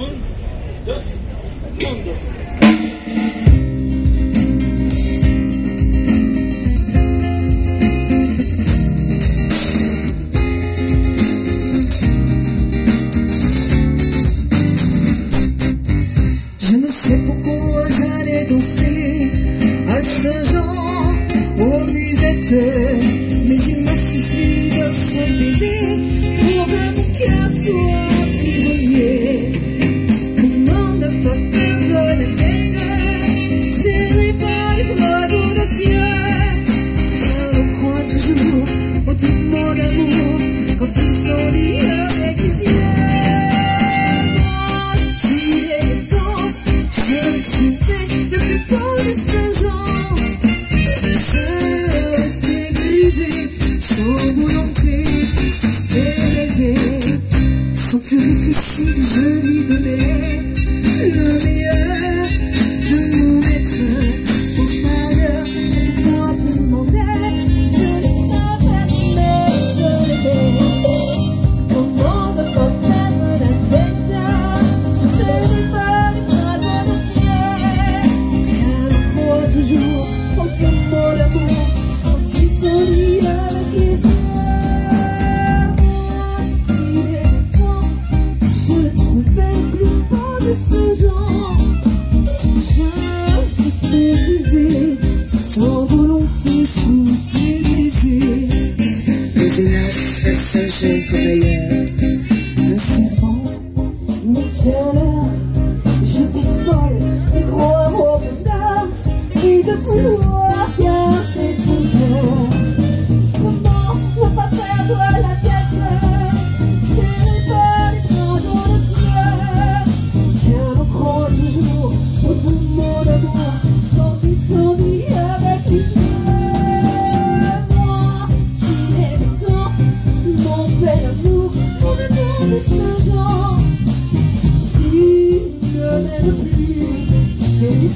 Um, dois, um, dois, três. Celui de mes shake when